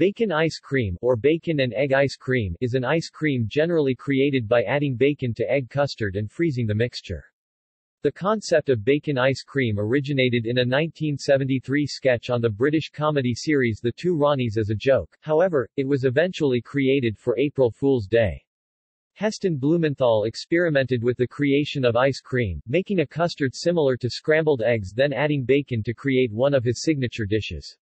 Bacon ice cream or bacon and egg ice cream is an ice cream generally created by adding bacon to egg custard and freezing the mixture. The concept of bacon ice cream originated in a 1973 sketch on the British comedy series The Two Ronnies as a joke, however, it was eventually created for April Fool's Day. Heston Blumenthal experimented with the creation of ice cream, making a custard similar to scrambled eggs then adding bacon to create one of his signature dishes.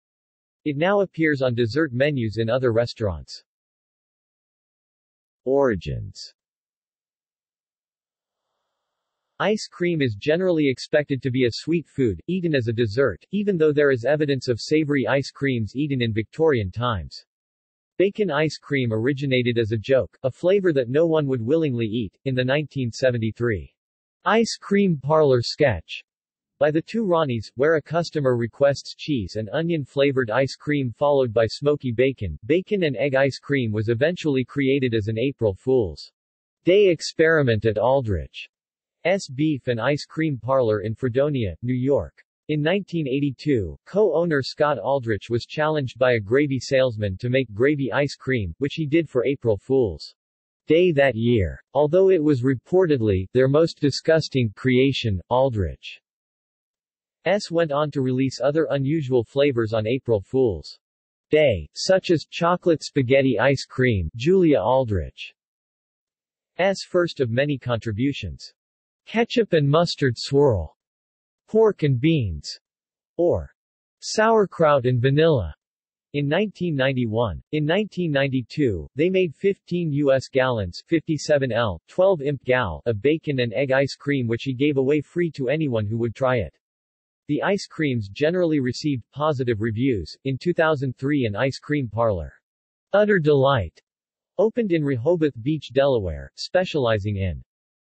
It now appears on dessert menus in other restaurants. Origins Ice cream is generally expected to be a sweet food, eaten as a dessert, even though there is evidence of savory ice creams eaten in Victorian times. Bacon ice cream originated as a joke, a flavor that no one would willingly eat, in the 1973 Ice Cream Parlor sketch by the two Ronnies, where a customer requests cheese and onion-flavored ice cream followed by smoky bacon. Bacon and egg ice cream was eventually created as an April Fool's Day experiment at Aldrich. S. Beef and Ice Cream Parlor in Fredonia, New York. In 1982, co-owner Scott Aldrich was challenged by a gravy salesman to make gravy ice cream, which he did for April Fool's Day that year. Although it was reportedly their most disgusting creation, Aldrich S went on to release other unusual flavors on April Fool's Day, such as chocolate spaghetti ice cream, Julia Aldrich S first of many contributions. Ketchup and mustard swirl, pork and beans, or sauerkraut and vanilla. In 1991. In 1992, they made 15 U.S. gallons 57 L, 12 imp gal of bacon and egg ice cream which he gave away free to anyone who would try it. The ice creams generally received positive reviews. In 2003 an ice cream parlor, Utter Delight, opened in Rehoboth Beach, Delaware, specializing in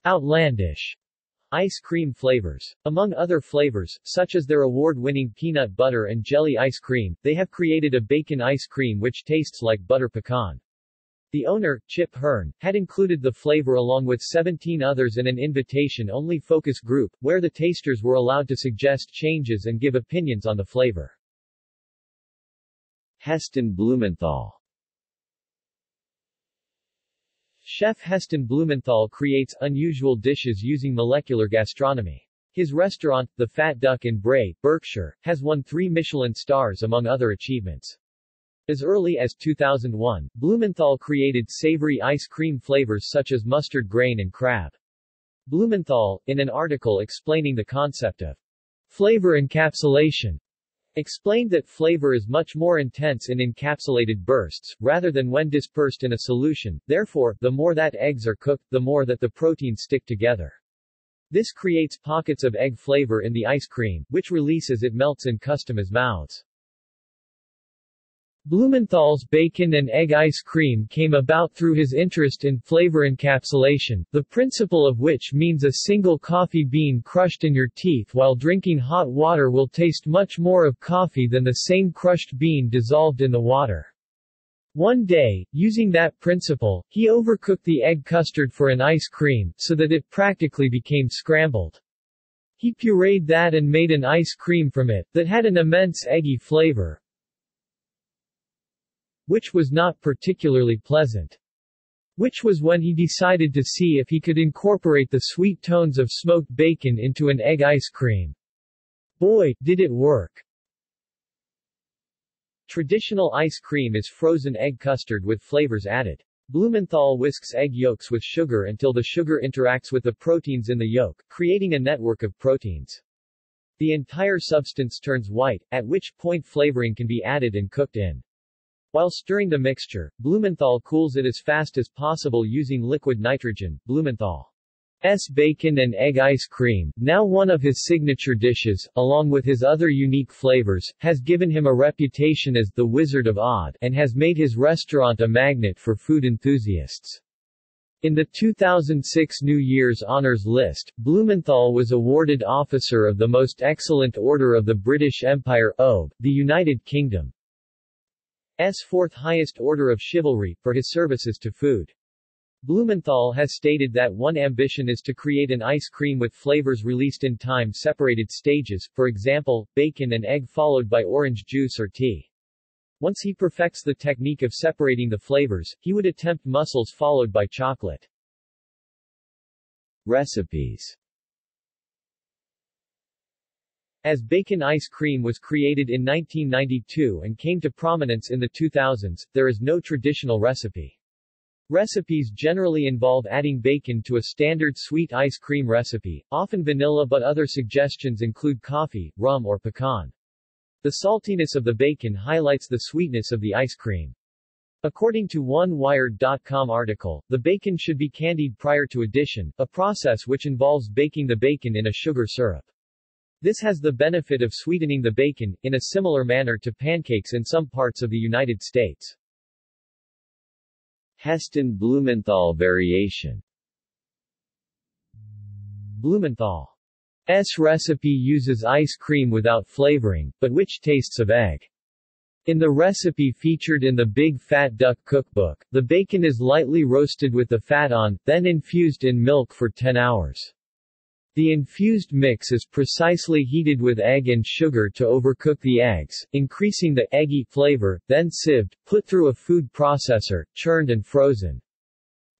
outlandish Ice cream flavors. Among other flavors, such as their award-winning peanut butter and jelly ice cream, they have created a bacon ice cream which tastes like butter pecan. The owner, Chip Hearn, had included the flavor along with 17 others in an invitation-only focus group, where the tasters were allowed to suggest changes and give opinions on the flavor. Heston Blumenthal Chef Heston Blumenthal creates unusual dishes using molecular gastronomy. His restaurant, The Fat Duck in Bray, Berkshire, has won three Michelin stars among other achievements. As early as 2001, Blumenthal created savory ice cream flavors such as mustard grain and crab. Blumenthal, in an article explaining the concept of flavor encapsulation, explained that flavor is much more intense in encapsulated bursts, rather than when dispersed in a solution, therefore, the more that eggs are cooked, the more that the proteins stick together. This creates pockets of egg flavor in the ice cream, which release as it melts in customers' mouths. Blumenthal's bacon and egg ice cream came about through his interest in flavor encapsulation, the principle of which means a single coffee bean crushed in your teeth while drinking hot water will taste much more of coffee than the same crushed bean dissolved in the water. One day, using that principle, he overcooked the egg custard for an ice cream, so that it practically became scrambled. He pureed that and made an ice cream from it, that had an immense eggy flavor, which was not particularly pleasant. Which was when he decided to see if he could incorporate the sweet tones of smoked bacon into an egg ice cream. Boy, did it work! Traditional ice cream is frozen egg custard with flavors added. Blumenthal whisks egg yolks with sugar until the sugar interacts with the proteins in the yolk, creating a network of proteins. The entire substance turns white, at which point flavoring can be added and cooked in. While stirring the mixture, Blumenthal cools it as fast as possible using liquid nitrogen. Blumenthal's bacon and egg ice cream, now one of his signature dishes, along with his other unique flavors, has given him a reputation as the Wizard of Odd and has made his restaurant a magnet for food enthusiasts. In the 2006 New Year's Honours List, Blumenthal was awarded Officer of the Most Excellent Order of the British Empire OBE, the United Kingdom. S fourth highest order of chivalry, for his services to food. Blumenthal has stated that one ambition is to create an ice cream with flavors released in time-separated stages, for example, bacon and egg followed by orange juice or tea. Once he perfects the technique of separating the flavors, he would attempt mussels followed by chocolate. Recipes As bacon ice cream was created in 1992 and came to prominence in the 2000s, there is no traditional recipe. Recipes generally involve adding bacon to a standard sweet ice cream recipe, often vanilla but other suggestions include coffee, rum or pecan. The saltiness of the bacon highlights the sweetness of the ice cream. According to one Wired.com article, the bacon should be candied prior to addition, a process which involves baking the bacon in a sugar syrup. This has the benefit of sweetening the bacon, in a similar manner to pancakes in some parts of the United States. Heston Blumenthal variation Blumenthal's recipe uses ice cream without flavoring, but which tastes of egg. In the recipe featured in the Big Fat Duck cookbook, the bacon is lightly roasted with the fat on, then infused in milk for 10 hours. The infused mix is precisely heated with egg and sugar to overcook the eggs, increasing the eggy flavor, then sieved, put through a food processor, churned and frozen.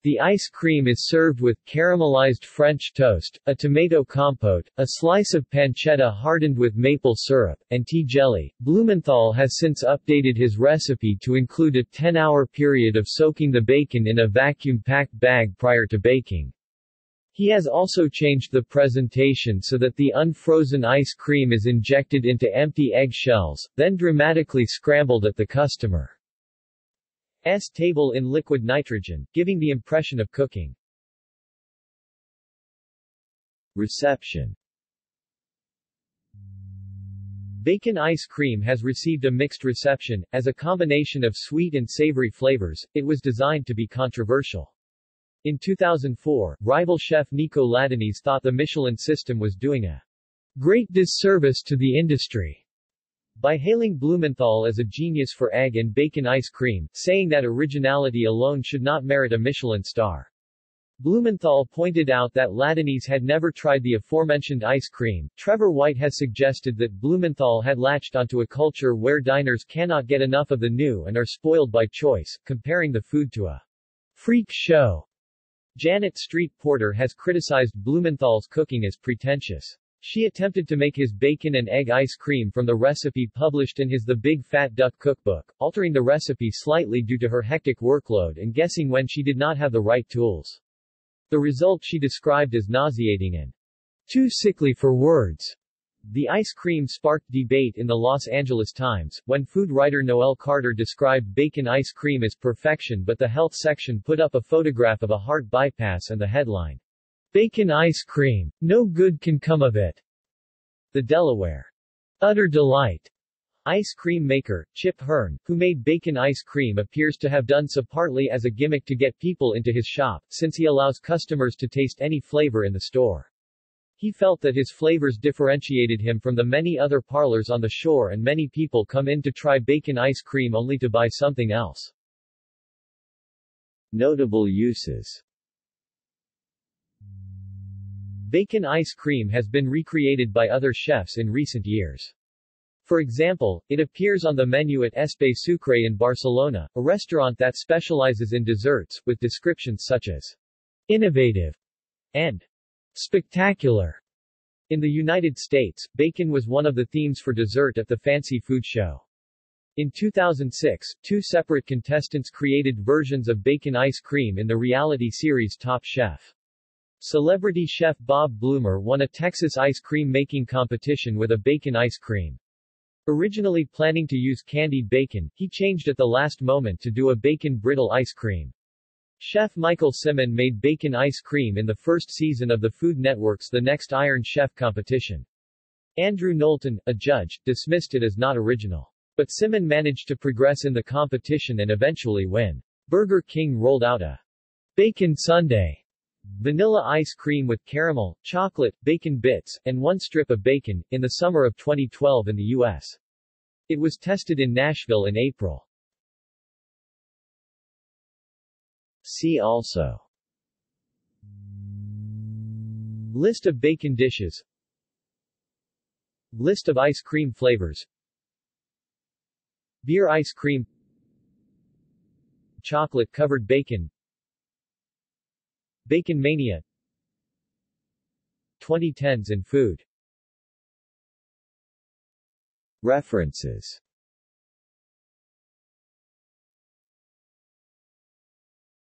The ice cream is served with caramelized French toast, a tomato compote, a slice of pancetta hardened with maple syrup, and tea jelly. Blumenthal has since updated his recipe to include a 10-hour period of soaking the bacon in a vacuum-packed bag prior to baking. He has also changed the presentation so that the unfrozen ice cream is injected into empty egg shells, then dramatically scrambled at the customer. S table in liquid nitrogen, giving the impression of cooking. Reception Bacon ice cream has received a mixed reception. As a combination of sweet and savory flavors, it was designed to be controversial. In 2004, rival chef Nico Ladenis thought the Michelin system was doing a great disservice to the industry by hailing Blumenthal as a genius for egg and bacon ice cream, saying that originality alone should not merit a Michelin star. Blumenthal pointed out that Ladenis had never tried the aforementioned ice cream. Trevor White has suggested that Blumenthal had latched onto a culture where diners cannot get enough of the new and are spoiled by choice, comparing the food to a freak show. Janet Street Porter has criticized Blumenthal's cooking as pretentious. She attempted to make his bacon and egg ice cream from the recipe published in his The Big Fat Duck cookbook, altering the recipe slightly due to her hectic workload and guessing when she did not have the right tools. The result she described as nauseating and too sickly for words. The ice cream sparked debate in the Los Angeles Times, when food writer Noelle Carter described bacon ice cream as perfection but the health section put up a photograph of a heart bypass and the headline, Bacon ice cream. No good can come of it. The Delaware Utter Delight ice cream maker, Chip Hearn, who made bacon ice cream appears to have done so partly as a gimmick to get people into his shop, since he allows customers to taste any flavor in the store. He felt that his flavors differentiated him from the many other parlors on the shore and many people come in to try bacon ice cream only to buy something else. Notable uses Bacon ice cream has been recreated by other chefs in recent years. For example, it appears on the menu at Espai Sucre in Barcelona, a restaurant that specializes in desserts, with descriptions such as innovative and spectacular. In the United States, bacon was one of the themes for dessert at the Fancy Food Show. In 2006, two separate contestants created versions of bacon ice cream in the reality series Top Chef. Celebrity chef Bob Blumer won a Texas ice cream making competition with a bacon ice cream. Originally planning to use candied bacon, he changed at the last moment to do a bacon brittle ice cream. Chef Michael Symon made bacon ice cream in the first season of the Food Network's The Next Iron Chef competition. Andrew Knowlton, a judge, dismissed it as not original. But Symon managed to progress in the competition and eventually win. Burger King rolled out a bacon sundae vanilla ice cream with caramel, chocolate, bacon bits, and one strip of bacon, in the summer of 2012 in the U.S. It was tested in Nashville in April. See also. List of bacon dishes. List of ice cream flavors. Beer ice cream. Chocolate-covered bacon. Bacon mania. 2010s in food. References